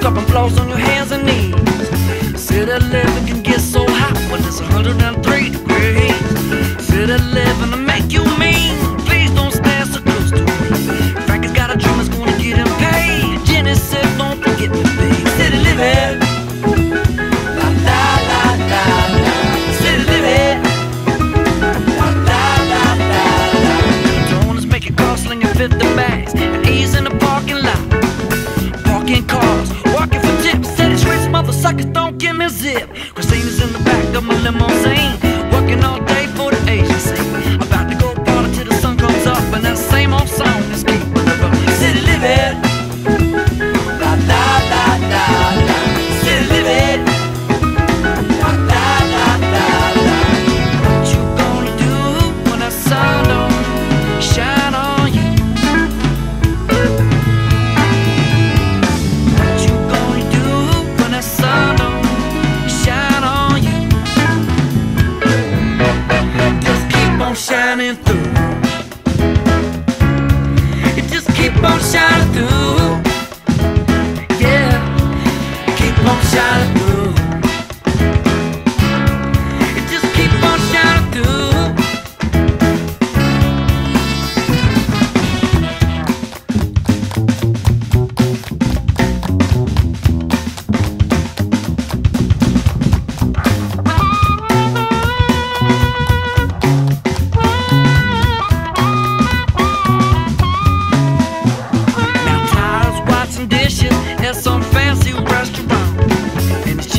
scrubbing floors on your hands and knees. City living can get so hot when it's 103 degrees. City living to make you mean. Give me a zip. Christina's in the back of my limousine. mon chal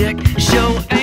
show.